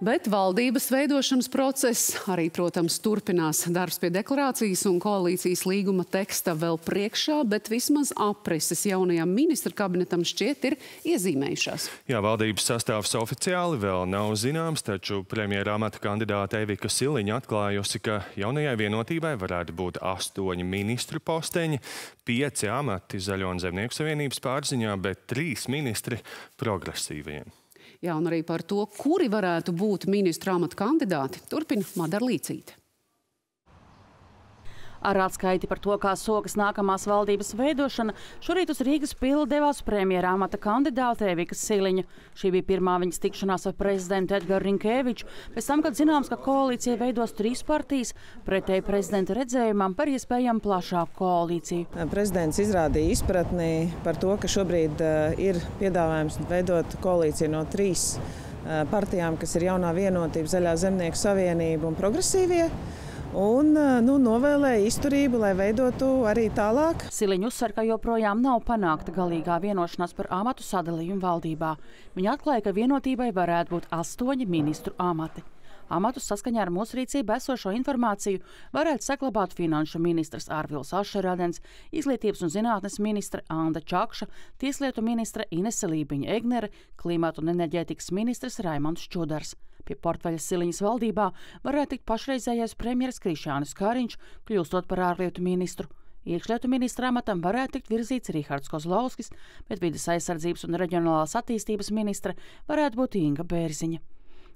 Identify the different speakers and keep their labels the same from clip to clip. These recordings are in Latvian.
Speaker 1: Bet valdības veidošanas process arī, protams, turpinās. Darbs pie deklarācijas un koalīcijas līguma teksta vēl priekšā, bet vismaz aprises jaunajam ministra kabinetam šķiet ir iezīmējušās.
Speaker 2: Jā, valdības sastāvs oficiāli vēl nav zināms, taču premjera amata kandidāte Evika Siliņa atklājusi, ka jaunajai vienotībai varētu būt astoņi ministru posteņi, pieci amati Zaļo un Zemnieku savienības pārziņā, bet trīs ministri progresīvajiem.
Speaker 1: Jā, un arī par to, kuri varētu būt ministra amata kandidāti, turpina Madara Līcīte.
Speaker 3: Ar atskaiti par to, kā sokas nākamās valdības veidošana, šorīt uz Rīgas pili devās premjera amata kandidāte Evika Siliņa. Šī bija pirmā viņas tikšanās ar prezidentu Edgars Rinkēviču, pēc tam, kad zināms, ka koalīcija veidos trīs partijas, pretēji prezidenta redzējumam par iespējamu plašāku koalīciju.
Speaker 4: Prezidents izrādīja izpratni par to, ka šobrīd ir piedāvājums veidot koalīciju no trīs partijām, kas ir jaunā vienotība, Zaļā zemnieku savienība un progresīvie un nu, novēlēja izturību, lai veidotu arī tālāk.
Speaker 3: Siliņš uzsver, ka joprojām nav panākta galīgā vienošanās par amatu sadalījumu valdībā. Viņa atklāja, ka vienotībai varētu būt astoņi ministru amati. Amatus saskaņā ar mūsu rīcību esošo informāciju varētu saglabāt finanšu ministrs Ārvils Ašerādens, izglītības un zinātnes ministra Anda Čakša, tieslietu ministra Inese Lībiņa Egnere, klimatu un enerģētikas ministrs Raimons Čudars. Pie portfeļa Siliņas valdībā varētu tikt pašreizējais premjeras Krišānis Kāriņš, kļūstot par ārlietu ministru. Iekšlietu ministra amatam varētu tikt virzīts Rihards Kozlovskis, bet vidas aizsardzības un reģionālās attīstības ministra varētu būt Inga Bērziņa.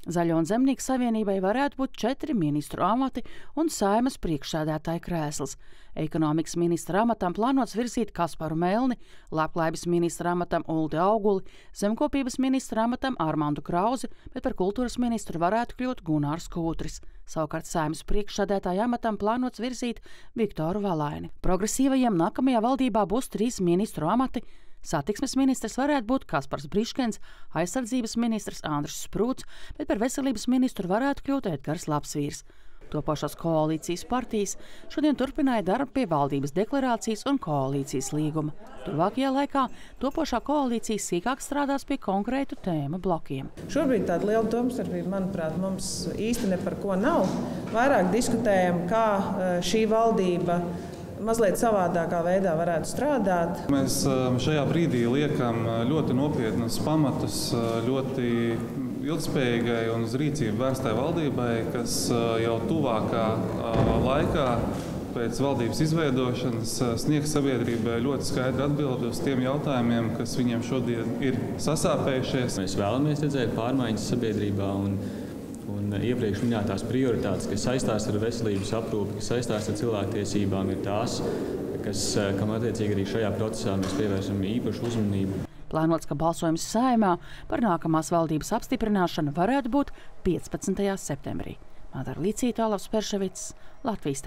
Speaker 3: Zaļo un zemnieku savienībai varētu būt četri ministru amati un saimas priekšsēdētāja krēsls. Ekonomikas ministra amatam plānots virzīt Kasparu Melni, labklājības ministra amatam Uldi Auguli, zemkopības ministra amatam Armandu Krauzi, bet par kultūras ministru varētu kļūt Gunārs Kūtris. Savukārt saimas priekšsēdētāja amatam plānots virzīt Viktoru Valaini. Progresīvajiem nākamajā valdībā būs trīs ministru amati Satiksmes ministrs varētu būt Kaspars Briškens, aizsardzības ministrs Andris Sprūts, bet par veselības ministru varētu kļūt Edgars Lapsvīrs. Topošās koalīcijas partijas šodien turpināja darbu pie valdības deklarācijas un koalīcijas līguma. Tuvākajā laikā topošā koalīcija sīkāk strādās pie konkrētu tēmu blokiem.
Speaker 4: Šobrīd tāda liela domstarpība, manuprāt, mums īsti ne par ko nav. Vairāk diskutējam, kā eh, šī valdība mazliet savādākā veidā varētu strādāt.
Speaker 5: Mēs um, šajā brīdī liekam uh, ļoti nopietnus pamatus uh, ļoti ilgspējīgai un uz rīcību vērstai valdībai, kas uh, jau tuvākā laikā pēc valdības izveidošanas sniegs sabiedrībai ļoti skaidru atbildi uz tiem jautājumiem, kas viņiem šodien ir sasāpējušies.
Speaker 6: Mēs vēlamies redzēt pārmaiņas sabiedrībā. Un Un iepriekš minētās prioritātes, kas saistās ar veselības aprūpi, kas saistās ar cilvēktiesībām, ir tās, kas, kam attiecīgi arī šajā procesā mēs pievērsam īpašu uzmanību.
Speaker 3: Plānots, ka balsojums saimā par nākamās valdības apstiprināšanu varētu būt 15. septembrī. Madara Līcīta, Olavs Perševits, Latvijas.